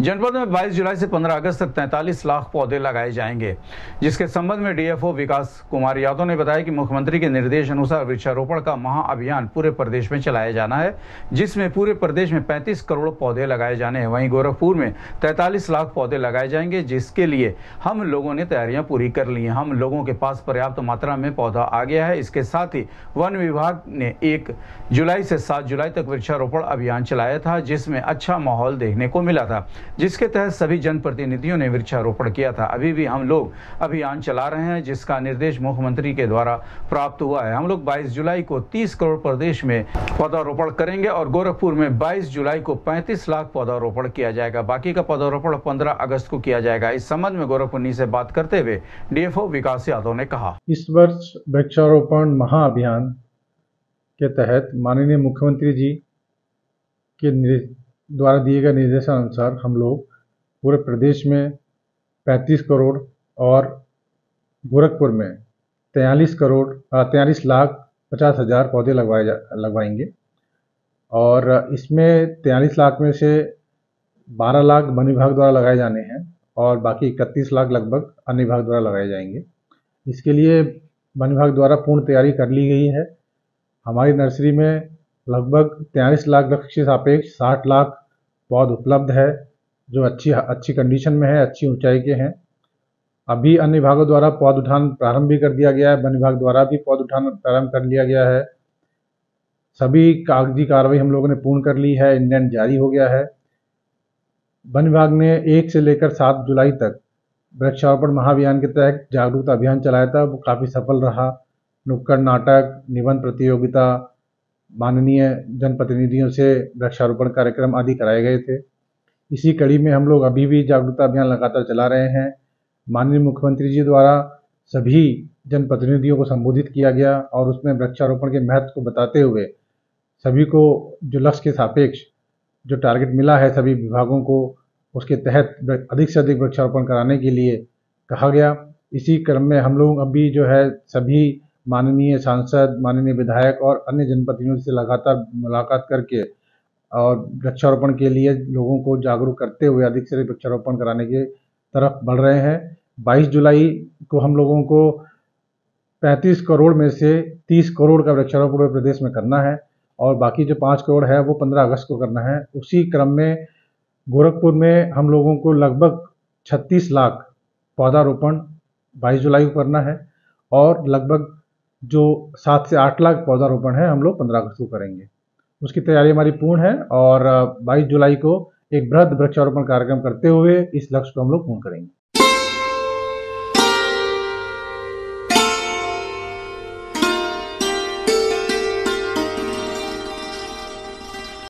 जनपद में 22 जुलाई से 15 अगस्त तक 43 लाख पौधे लगाए जाएँगे, जिसके संबंध में डीएफओ विकास कुमार यादव ने बताया कि मुख्यमंत्री के निर्देश अनुसार वृक्षारोपण का महाअभियान पूरे प्रदेश में चलाया जाना है, जिसमें पूरे प्रदेश में 35 करोड़ पौधे लगाए जाने हैं। वहीं गोरखपुर में 43 लाख पौधे लगाए जाएँगे, जिसके लिए हम लोगों ने तैयारियाँ पूरी कर ली हम लोगों के पास पर्याप्त मात्रा में पौधा आ गया है। इसके साथ ही वन विभाग ने एक जुलाई से सात जुलाई तक वृक्षारोपण अभियान चलाया था, जिसमें अच्छा माहौल देखने को मिला था। जिसके तहत सभी जनप्रतिनिधियों ने वृक्षारोपण किया था। अभी भी हम लोग अभियान चला रहे हैं, जिसका निर्देश मुख्यमंत्री के द्वारा प्राप्त हुआ है। हम लोग 22 जुलाई को 30 करोड़ प्रदेश में पौधारोपण करेंगे और गोरखपुर में 22 जुलाई को 35 लाख पौधारोपण किया जाएगा। बाकी का पौधारोपण 15 अगस्त को किया जाएगा। इस संबंध में गोरखपुर से बात करते हुए डीएफओ विकास यादव ने कहा। इस वर्ष वृक्षारोपण महाअभियान के तहत माननीय मुख्यमंत्री जी के द्वारा दिए गए निर्देशानुसार हम लोग पूरे प्रदेश में 35 करोड़ और गोरखपुर में तैंतालीस करोड़ तैंतालीस लाख पचास हज़ार पौधे लगवाए जा, लगवाएँगे। और इसमें तैंतालीस लाख में से 12 लाख वन विभाग द्वारा लगाए जाने हैं और बाकी इकतीस लाख लगभग अन्य विभाग द्वारा लगाए जाएँगे। इसके लिए वन विभाग द्वारा पूर्ण तैयारी कर ली गई है। हमारी नर्सरी में लगभग तैंतालीस लाख लक्ष्य के सापेक्ष साठ लाख पौध उपलब्ध है, जो अच्छी अच्छी कंडीशन में है, अच्छी ऊंचाई के हैं। अभी अन्य विभागों द्वारा पौध उठान प्रारंभ भी कर दिया गया है, वन विभाग द्वारा भी पौध उठान प्रारंभ कर लिया गया है। सभी कागज़ी कार्रवाई हम लोगों ने पूर्ण कर ली है इंडेंट जारी हो गया है। वन विभाग ने एक से लेकर सात जुलाई तक वृक्षारोपण महाअभियान के तहत जागरूकता अभियान चलाया था, वो काफ़ी सफल रहा। नुक्कड़ नाटक, निबंध प्रतियोगिता, माननीय जनप्रतिनिधियों से वृक्षारोपण कार्यक्रम आदि कराए गए थे। इसी कड़ी में हम लोग अभी भी जागरूकता अभियान लगातार चला रहे हैं। माननीय मुख्यमंत्री जी द्वारा सभी जनप्रतिनिधियों को संबोधित किया गया और उसमें वृक्षारोपण के महत्व को बताते हुए सभी को जो लक्ष्य के सापेक्ष जो टारगेट मिला है सभी विभागों को, उसके तहत अधिक से अधिक वृक्षारोपण कराने के लिए कहा गया। इसी क्रम में हम लोग अभी जो है सभी माननीय सांसद, माननीय विधायक और अन्य जनप्रतिनिधियों से लगातार मुलाकात करके और वृक्षारोपण के लिए लोगों को जागरूक करते हुए अधिक से अधिक वृक्षारोपण कराने के तरफ़ बढ़ रहे हैं। 22 जुलाई को हम लोगों को 35 करोड़ में से 30 करोड़ का वृक्षारोपण पूरे प्रदेश में करना है और बाकी जो पाँच करोड़ है वो 15 अगस्त को करना है। उसी क्रम में गोरखपुर में हम लोगों को लगभग 36 लाख पौधारोपण 22 जुलाई को करना है और लगभग जो सात से आठ लाख पौधारोपण है, हम लोग पंद्रह अगस्त को करेंगे। उसकी तैयारी हमारी पूर्ण है और, बाईस जुलाई को एक बृहद वृक्षारोपण कार्यक्रम करते हुए इस लक्ष्य को हम लोग पूर्ण करेंगे।